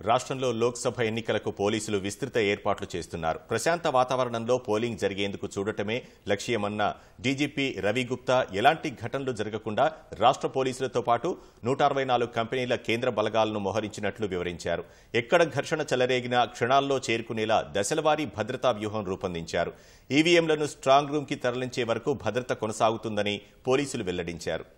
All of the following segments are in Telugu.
రాష్ట్రంలో లోక్సభ ఎన్నికలకు పోలీసులు విస్తృత ఏర్పాట్లు చేస్తున్నారు. ప్రశాంత వాతావరణంలో పోలింగ్ జరిగేందుకు చూడటమే లక్ష్యమన్న డీజీపీ రవి గుప్తా ఎలాంటి ఘటనలు జరగకుండా రాష్ట్ర పోలీసులతో పాటు నూట అరవై నాలుగు కంపెనీల కేంద్ర బలగాలను మోహరించినట్లు వివరించారు. ఎక్కడ ఘర్షణ చెలరేగినా క్షణాల్లో చేరుకునేలా దశలవారీ భద్రతా వ్యూహం రూపొందించారు. ఈవీఎంలను స్ట్రాంగ్ రూమ్కి తరలించే వరకు భద్రత కొనసాగుతుందని పోలీసులు వెల్లడించారు.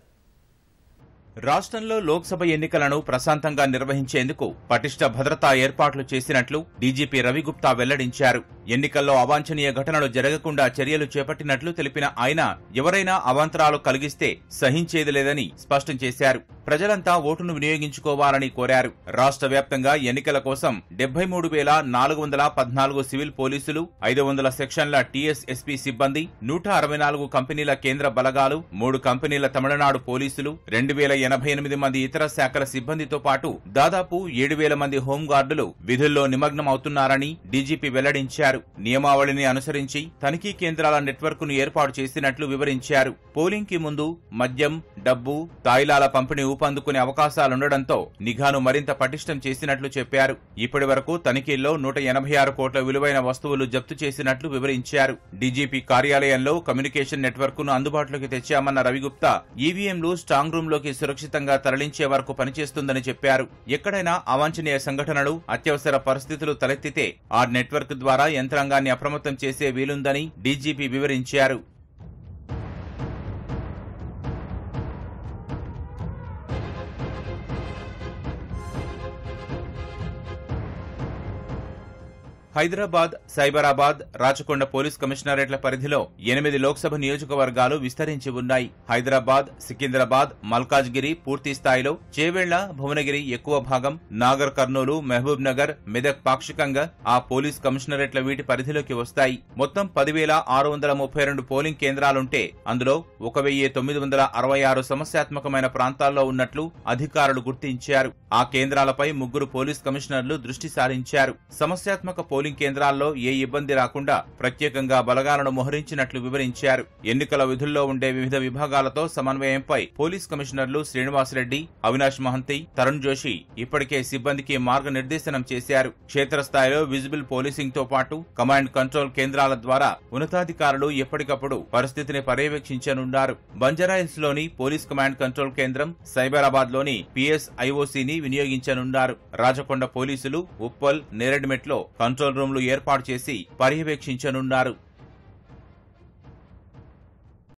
రాష్ట్రంలో లోక్సభ ఎన్నికలను ప్రశాంతంగా నిర్వహించేందుకు పటిష్ట భద్రతా ఏర్పాట్లు చేసినట్లు డీజీపీ రవిగుప్తా వెల్లడించారు. ఎన్నికల్లో అవాంఛనీయ ఘటనలు జరగకుండా చర్యలు చేపట్టినట్లు తెలిపిన ఆయన ఎవరైనా అవాంతరాలు కలిగిస్తే సహించేది లేదని స్పష్టం చేశారు. ప్రజలంతా ఓటును వినియోగించుకోవాలని కోరారు. రాష్ట్ర వ్యాప్తంగా ఎన్నికల కోసం డెబ్బై మూడు వేల నాలుగు వందల పద్నాలుగు సివిల్ పోలీసులు ఐదు వందల సెక్షన్ల టీఎస్ఎస్పీ సిబ్బంది నూట అరవై నాలుగు కంపెనీల కేంద్ర బలగాలు మూడు కంపెనీల తమిళనాడు పోలీసులు రెండు వేల ఎనభై ఎనిమిది మంది ఇతర శాఖల సిబ్బందితో పాటు దాదాపు ఏడు వేల మంది హోంగార్డులు విధుల్లో నిమగ్నమవుతున్నారని డీజీపీ వెల్లడించారు. నియమావళిని అనుసరించి తనిఖీ కేంద్రాల నెట్వర్క్ను ఏర్పాటు చేసినట్లు వివరించారు. పోలింగ్కి ముందు మద్యం డబ్బు తాయిలాల పంపిణీ ఊపందుకునే అవకాశాలుండటంతో నిఘాను మరింత పటిష్టం చేసినట్లు చెప్పారు. ఇప్పటి వరకు తనిఖీల్లో నూట ఎనభై ఆరు కోట్ల విలువైన వస్తువులు జప్తు చేసినట్లు వివరించారు. డీజీపీ కార్యాలయంలో కమ్యూనికేషన్ నెట్వర్క్ను అందుబాటులోకి తెచ్చామన్న రవిగుప్తా ఈవీఎంలు స్ట్రాంగ్ రూమ్లోకి సురక్షితంగా తరలించే వరకు పనిచేస్తుందని చెప్పారు. ఎక్కడైనా అవాంఛనీయ సంఘటనలు అత్యవసర పరిస్థితులు తలెత్తితే ఆ నెట్వర్క్ ద్వారా యంత్రాంగాన్ని అప్రమత్తం చేసే వీలుందని డీజీపీ వివరించారు. హైదరాబాద్ సైబరాబాద్ రాచకొండ పోలీస్ కమిషనరేట్ల పరిధిలో ఎనిమిది లోక్సభ నియోజకవర్గాలు విస్తరించి ఉన్నాయి. హైదరాబాద్ సికింద్రాబాద్ మల్కాజ్గిరి పూర్తి స్థాయిలో చేవెళ్ళ భువనగిరి ఎక్కువ భాగం నాగర్ కర్నూలు మహబూబ్ నగర్ మెదక్ పాక్షికంగా ఆ పోలీస్ కమిషనరేట్ల వీటి పరిధిలోకి వస్తాయి. మొత్తం పదివేల ఆరు వందల ముప్పై రెండు పోలింగ్ కేంద్రాలుంటే అందులో ఒక వెయ్యి తొమ్మిది వందల అరవై ఆరు సమస్యాత్మకమైన ప్రాంతాల్లో ఉన్నట్లు అధికారులు గుర్తించారు. ఆ కేంద్రాలపై ముగ్గురు పోలీస్ కమిషనర్లు దృష్టి సారించారు. సమస్యాత్మక పోలింగ్ కేంద్రాల్లో ఏ ఇబ్బంది రాకుండా ప్రత్యేకంగా బలగాలను మోహరించినట్లు వివరించారు. ఎన్నికల విధుల్లో ఉండే వివిధ విభాగాలతో సమన్వయంపై పోలీస్ కమిషనర్లు శ్రీనివాసరెడ్డి అవినాష్ మహంతి తరుణ్ జోషి ఇప్పటికే సిబ్బందికి మార్గనిర్దేశనం చేశారు. క్షేత్రస్థాయిలో విజిబుల్ పోలీసింగ్తో పాటు కమాండ్ కంట్రోల్ కేంద్రాల ద్వారా ఉన్నతాధికారులు ఎప్పటికప్పుడు పరిస్థితిని పర్యవేక్షించనున్నారు. బంజారాహిల్స్లోని పోలీస్ కమాండ్ కంట్రోల్ కేంద్రం సైబరాబాద్లోని పిఎస్ఐఓసిని వినియోగించనున్నారు. రాజకొండ పోలీసులు ఉప్పల్ నేరెడ్మెట్లో కంట్రోల్ రూమ్లు ఏర్పాటు చేసి పర్యవేక్షించనున్నారు.